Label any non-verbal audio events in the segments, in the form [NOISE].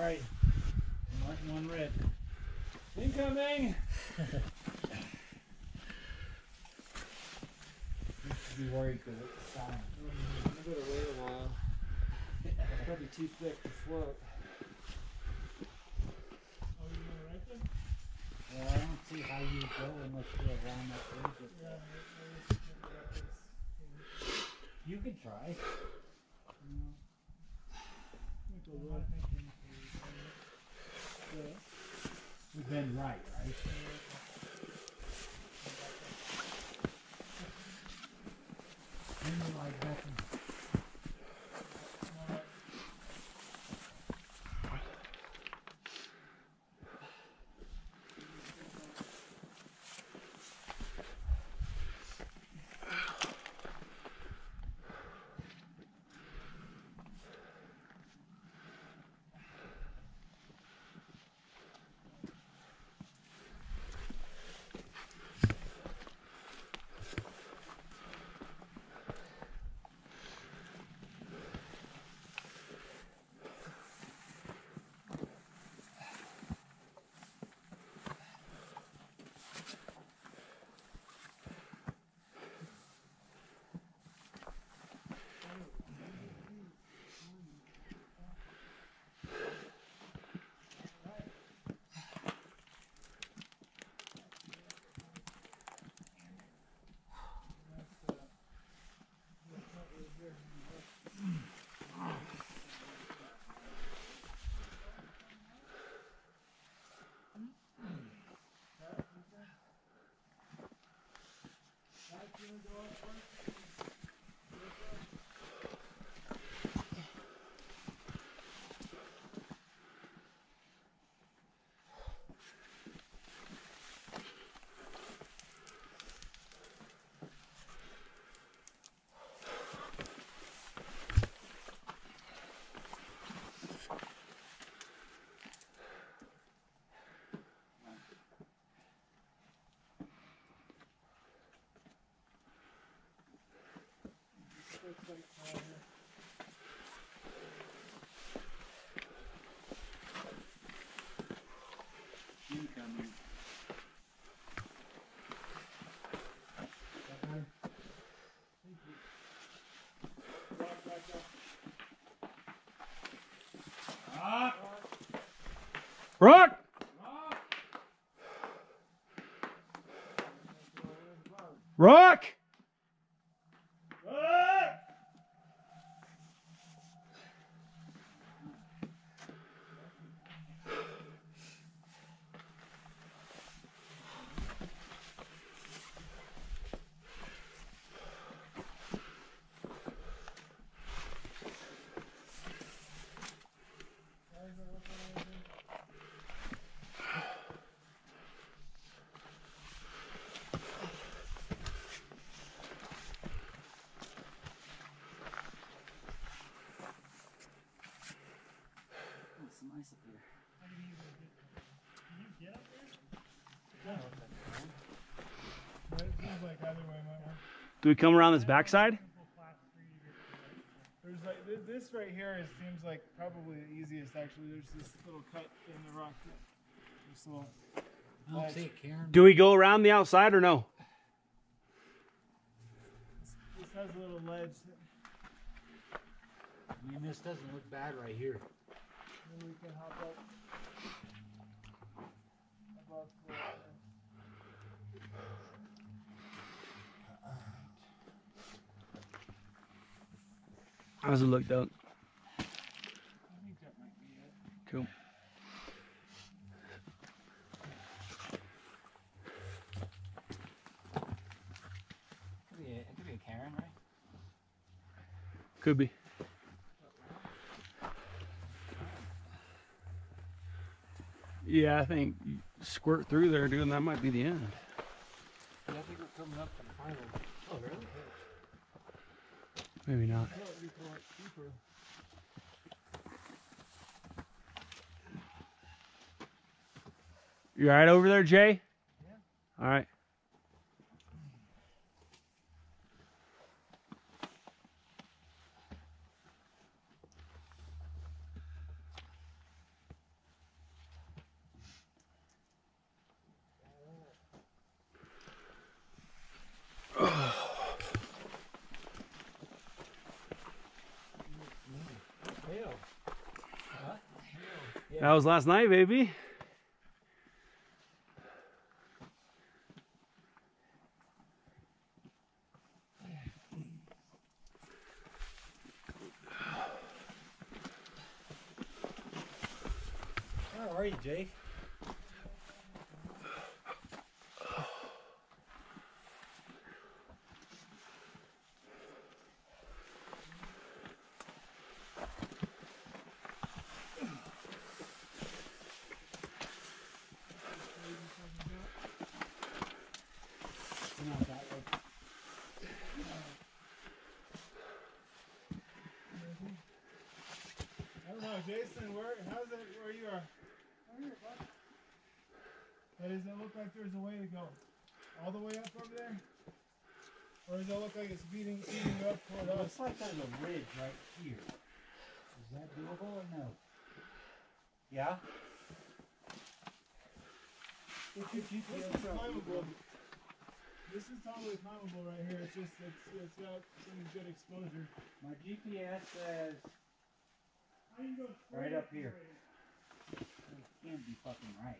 All right, Martin one red. Incoming! You should be worried because it's silent. I'm going to wait a while. It's probably too thick to float. Oh, you want to right there? Well, I don't see how you go unless you're around that edge. Yeah. You can try. You know. We've been right, right? And you. Looks like, uh, Incoming. rock back up. Rock! Rock! Oh, some ice up here. Can you get up there? Yeah. But it seems like either way might work. Do we come around this backside? Simple class three to get to the- There's like this right here. It seems like probably the easiest. Actually, there's this little cut in the rock. This little. I don't see it, Karen. Do we go around the outside or no? This has a little ledge. I mean, this doesn't look bad right here. maybe we can hop up. Above the. How does it look, Doug? I think that might be it. Cool. Could be a, could be a Karen, right? Could be. Yeah, I think squirt through there, dude, and that might be the end. Yeah, I think we're coming up to the final. Oh, really? Maybe not. You could walk. You all right over there, Jay? Yeah. All right. That was last night, baby. How are you, Jake? You know, that was- I Jason. Where? How's it where you are? But does it look like there's a way to go? All the way up over there? Or does it look like it's beating, beating up toward It us? looks like there's a ridge right here. Is that doable or no? Yeah? If your This is climbable. This is totally climbable right here. It's just it's it's got some good exposure. My GPS says How you go Right up here. it can't be fucking right.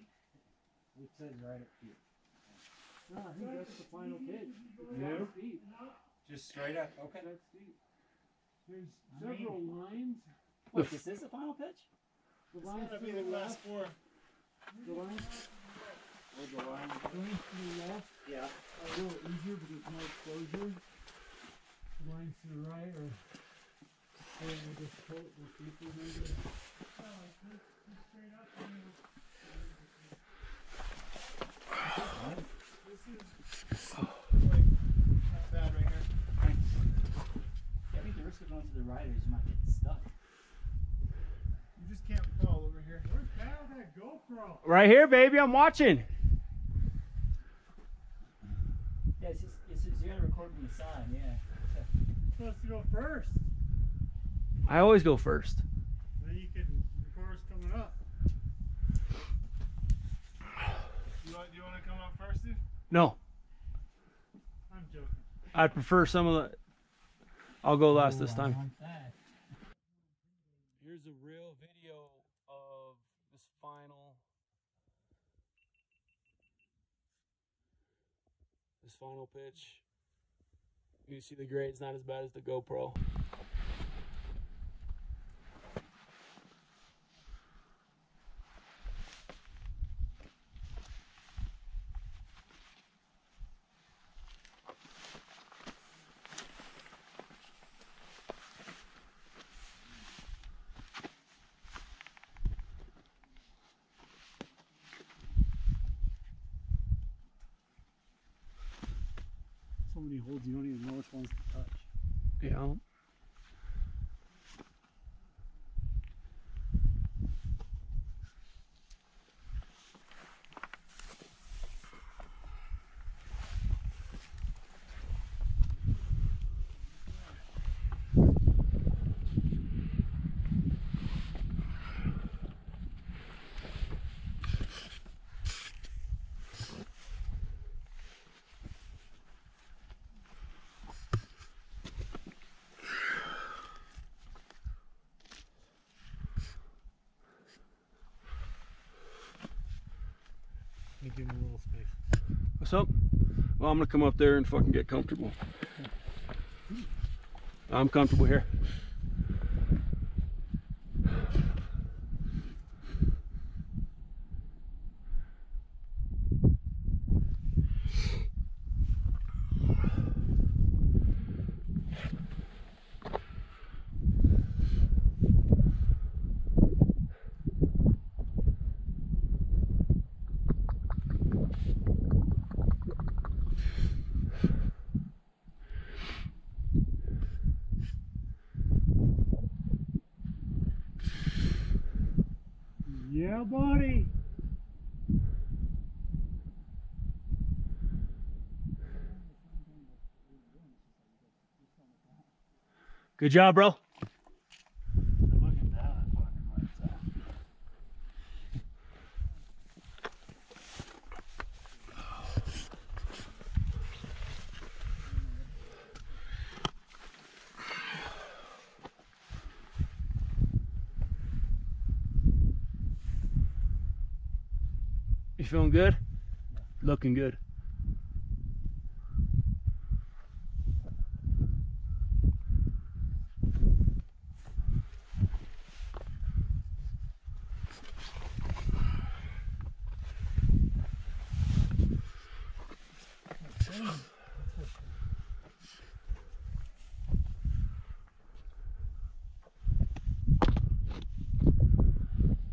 It says right up here. No, I think that's the final pitch. You? Steep. Just straight up. Okay. That's steep. There's I mean- several lines. Wait, this is the final pitch? The It's lines gotta to be the the last left. four. The lines, Or the line. the lines to the left Yeah. a little easier because there's more exposure. The lines to the right are right here. I think the risk of going to the right you might get stuck. You just can't fall over here. Where's Kyle that GoPro? Right here, baby. I'm watching. Yeah, it's just, it's just, you gotta record from the side, yeah. Supposed to go first. I always go first. Then you can record us coming up. You want, you want to come up first, dude? No, I'm joking. I'd prefer some of the. I'll go last this Ooh, I time. Here's a real video of this final. This final pitch. You see the grade's not as bad as the GoPro. So many holes you don't even know which ones to touch. Yeah. You give me a little space. What's up? Well, I'm gonna come up there and fucking get comfortable. I'm comfortable here. Good job, bro. They're looking down at fucking where it's at. Feeling good? Looking good.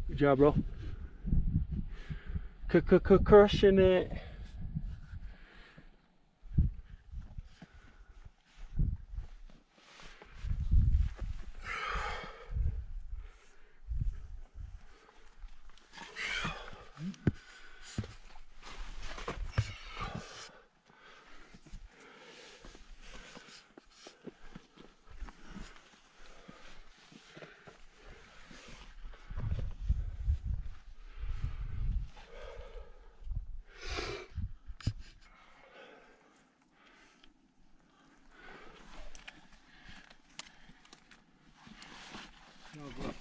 Good job, bro. C-c-c-crushing it. Good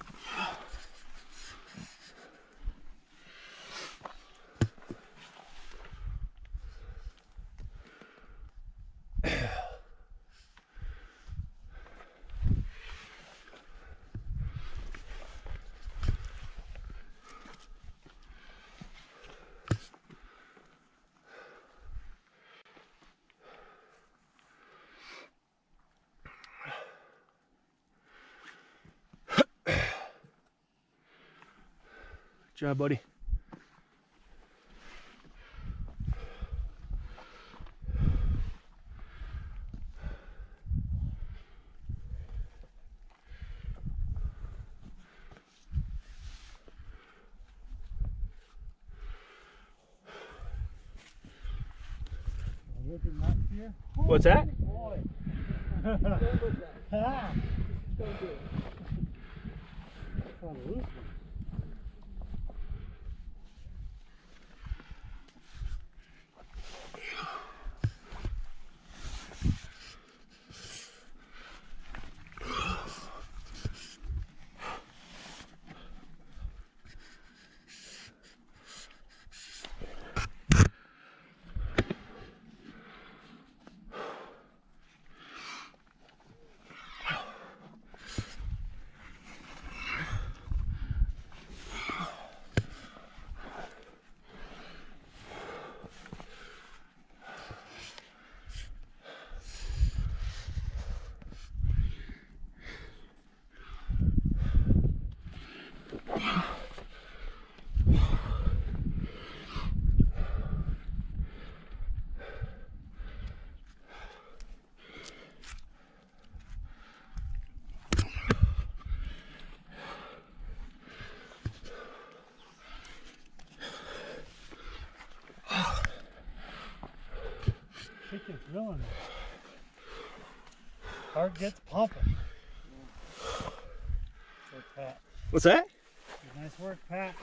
job, buddy. Looking left here. What's that? [LAUGHS] gets pumping. Good Pat. What's that? Nice work, Pat.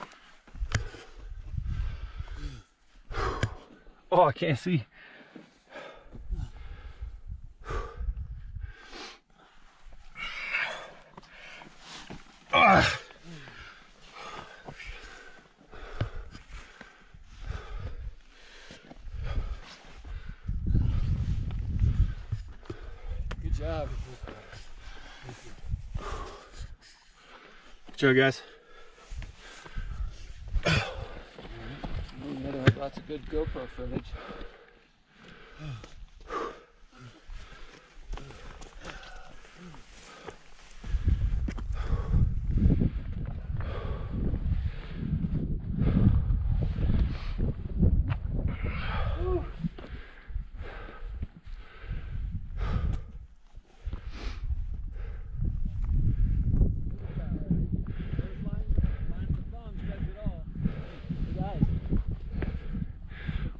Oh, I can't see. [SIGHS] Ah. Job, guys. Lots of good GoPro footage.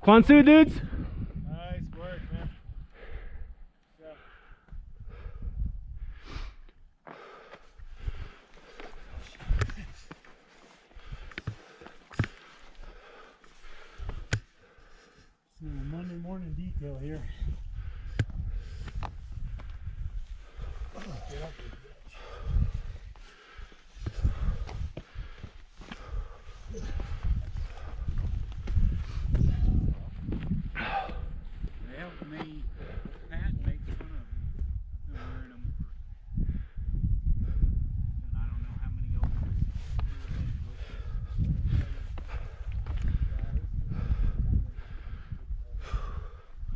Kwansu dudes? Nice work, man. Yeah. Some Monday morning detail here. Me. Pat makes fun of me. I've been wearing them for. And I don't know how many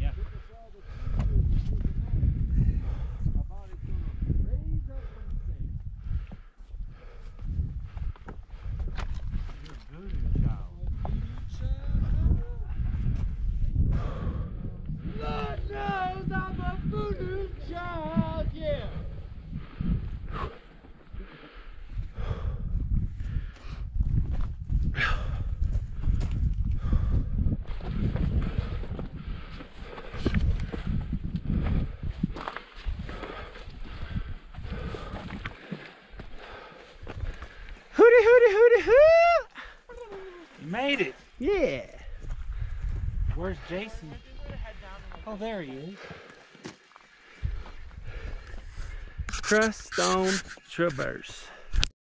Yeah. You're a voodoo child. Lord knows I'm a voodoo child, yeah. Hooty hooty hooty hoo! You made it. Yeah. Where's Jason? Oh, there he is. Crestone Traverse.